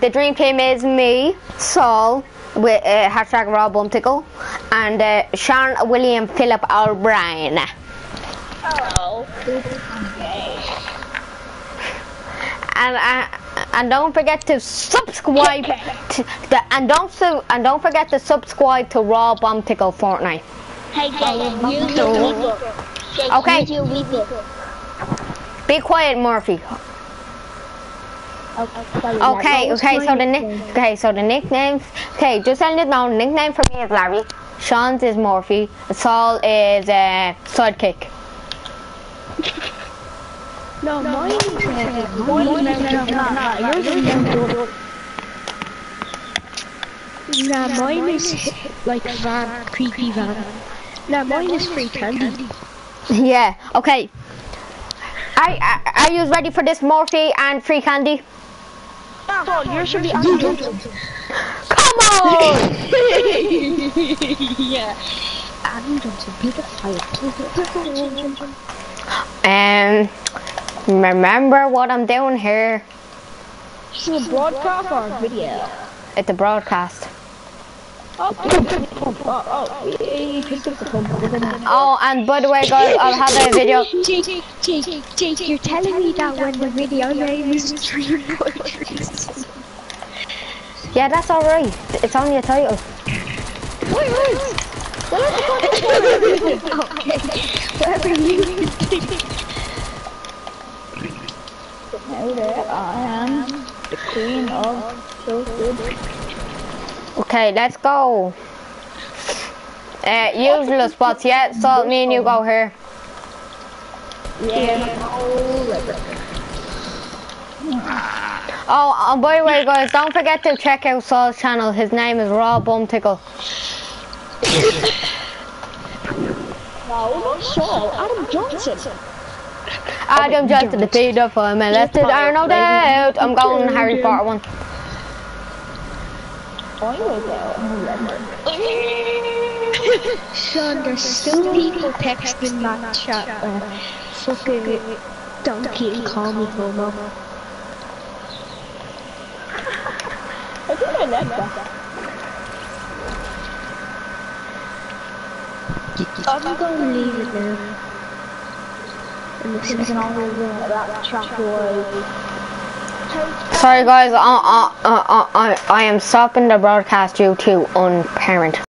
The dream team is me, Saul, with uh, hashtag Rob Bumtickle, and uh, Sean William Philip O'Brien. Oh. And uh, and don't forget to subscribe to the, and don't su- and don't forget to subscribe to Rob Bumtickle Fortnite. Hey, Jay, use your weeper. Jay, Okay. Use your weeper. Be quiet, Murphy. Okay, okay, so the nick, okay, so the nicknames, okay, just letting it know, nickname for me is Larry, Sean's is Murphy, Saul is uh, Sidekick. No, mine is uh, Nah, mine is like van, creepy van. Nah, mine is free candy. Yeah, okay. I, are, are you ready for this Murphy and free candy? Oh, yours should be Andrew. Come on! yeah. Adam Johnson, Peter Fire. um, remember what I'm doing here. It's a broadcast or a video? at the broadcast. Oh, oh, oh, he picked up the phone. Oh, and by the way, guys, I'll have a video. You're telling me that when the video name is Dream Fortress. Yeah, that's alright. It's on your title. Wait, wait. Okay, whatever you Now that I am the queen of so good. Okay, let's go. Uh, usual spots, yeah. So me and you go here. Yeah. Oh, and by the way, guys, don't forget to check out Saul's channel. His name is Rob Bumtickle. No, not Saul. Adam Johnson. Adam Johnson, the paedophile molested are no doubt. I'm going Harry Potter one. I was out. Son, there's still people texting that chat. Uh, fucking donkey and call me homo. I think I left that. I'm gonna leave it now. And this is all we're doing about chat boy. Sorry, guys, I, I, I, I, I am stopping the broadcast due to unparent.